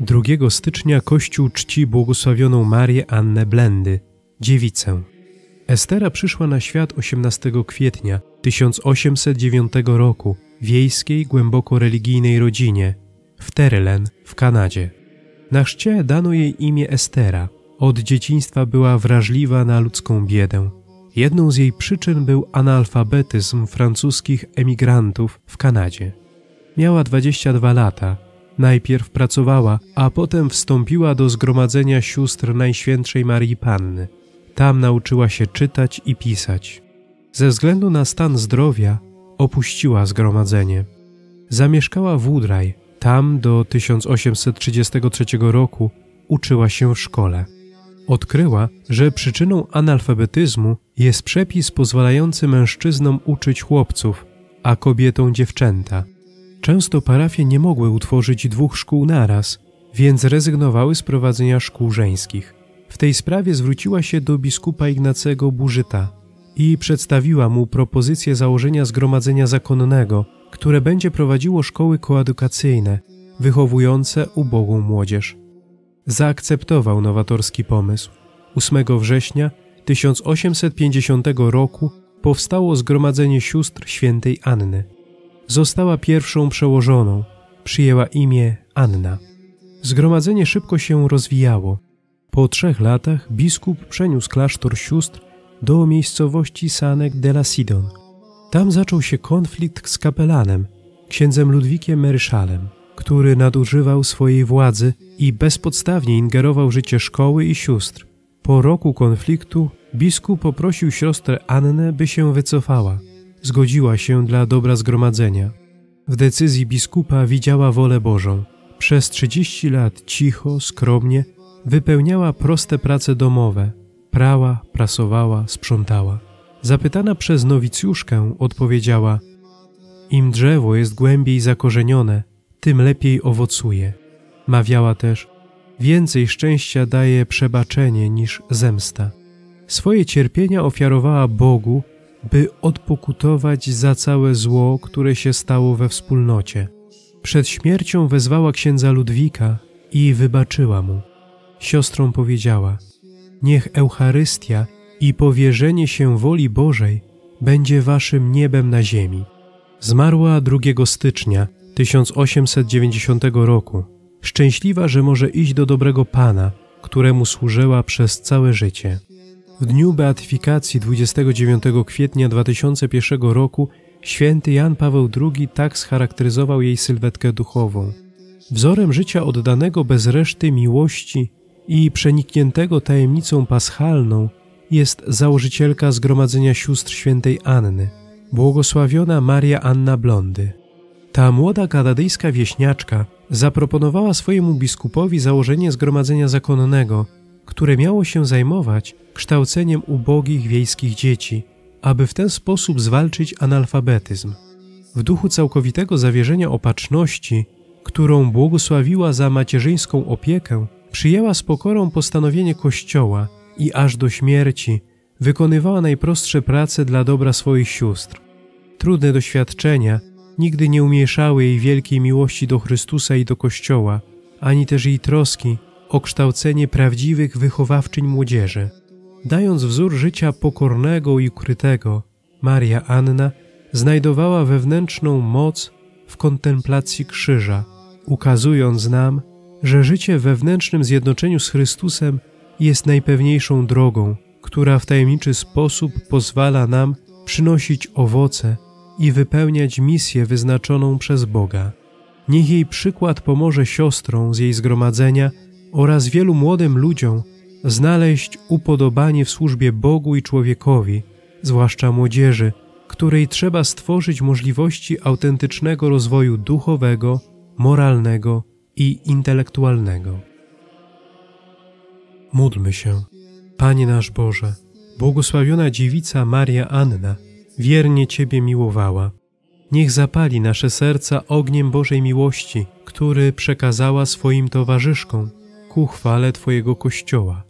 2 stycznia Kościół czci błogosławioną Marię Annę Blendy, dziewicę. Estera przyszła na świat 18 kwietnia 1809 roku w wiejskiej, głęboko religijnej rodzinie w Terlen w Kanadzie. Na chrzcie dano jej imię Estera. Od dzieciństwa była wrażliwa na ludzką biedę. Jedną z jej przyczyn był analfabetyzm francuskich emigrantów w Kanadzie. Miała 22 lata. Najpierw pracowała, a potem wstąpiła do zgromadzenia sióstr Najświętszej Marii Panny. Tam nauczyła się czytać i pisać. Ze względu na stan zdrowia opuściła zgromadzenie. Zamieszkała w Udraj. Tam do 1833 roku uczyła się w szkole. Odkryła, że przyczyną analfabetyzmu jest przepis pozwalający mężczyznom uczyć chłopców, a kobietom dziewczęta. Często parafie nie mogły utworzyć dwóch szkół naraz, więc rezygnowały z prowadzenia szkół żeńskich. W tej sprawie zwróciła się do biskupa Ignacego Burzyta i przedstawiła mu propozycję założenia zgromadzenia zakonnego, które będzie prowadziło szkoły koedukacyjne, wychowujące ubogą młodzież. Zaakceptował nowatorski pomysł. 8 września 1850 roku powstało Zgromadzenie Sióstr Świętej Anny. Została pierwszą przełożoną, przyjęła imię Anna. Zgromadzenie szybko się rozwijało. Po trzech latach biskup przeniósł klasztor sióstr do miejscowości Sanek de la Sidon. Tam zaczął się konflikt z kapelanem, księdzem Ludwikiem Meryszalem, który nadużywał swojej władzy i bezpodstawnie ingerował w życie szkoły i sióstr. Po roku konfliktu biskup poprosił siostrę Annę, by się wycofała. Zgodziła się dla dobra zgromadzenia. W decyzji biskupa widziała wolę Bożą. Przez 30 lat cicho, skromnie wypełniała proste prace domowe. Prała, prasowała, sprzątała. Zapytana przez nowicjuszkę odpowiedziała Im drzewo jest głębiej zakorzenione, tym lepiej owocuje. Mawiała też Więcej szczęścia daje przebaczenie niż zemsta. Swoje cierpienia ofiarowała Bogu, by odpokutować za całe zło, które się stało we wspólnocie. Przed śmiercią wezwała księdza Ludwika i wybaczyła mu. Siostrą powiedziała: Niech Eucharystia i powierzenie się woli Bożej będzie waszym niebem na ziemi. Zmarła 2 stycznia 1890 roku. Szczęśliwa, że może iść do dobrego Pana, któremu służyła przez całe życie. W dniu beatyfikacji 29 kwietnia 2001 roku święty Jan Paweł II tak scharakteryzował jej sylwetkę duchową. Wzorem życia oddanego bez reszty miłości i przenikniętego tajemnicą paschalną jest założycielka Zgromadzenia Sióstr Świętej Anny, błogosławiona Maria Anna Blondy. Ta młoda kanadyjska wieśniaczka zaproponowała swojemu biskupowi założenie zgromadzenia zakonnego, które miało się zajmować kształceniem ubogich wiejskich dzieci, aby w ten sposób zwalczyć analfabetyzm. W duchu całkowitego zawierzenia opatrzności, którą błogosławiła za macierzyńską opiekę, przyjęła z pokorą postanowienie Kościoła i aż do śmierci wykonywała najprostsze prace dla dobra swoich sióstr. Trudne doświadczenia nigdy nie umieszały jej wielkiej miłości do Chrystusa i do Kościoła, ani też jej troski o kształcenie prawdziwych wychowawczyń młodzieży. Dając wzór życia pokornego i ukrytego, Maria Anna znajdowała wewnętrzną moc w kontemplacji krzyża, ukazując nam, że życie w wewnętrznym zjednoczeniu z Chrystusem jest najpewniejszą drogą, która w tajemniczy sposób pozwala nam przynosić owoce i wypełniać misję wyznaczoną przez Boga. Niech jej przykład pomoże siostrom z jej zgromadzenia oraz wielu młodym ludziom znaleźć upodobanie w służbie Bogu i człowiekowi, zwłaszcza młodzieży, której trzeba stworzyć możliwości autentycznego rozwoju duchowego, moralnego i intelektualnego. Módlmy się. Panie nasz Boże, błogosławiona dziewica Maria Anna, wiernie Ciebie miłowała. Niech zapali nasze serca ogniem Bożej miłości, który przekazała swoim towarzyszkom ku chwale Twojego Kościoła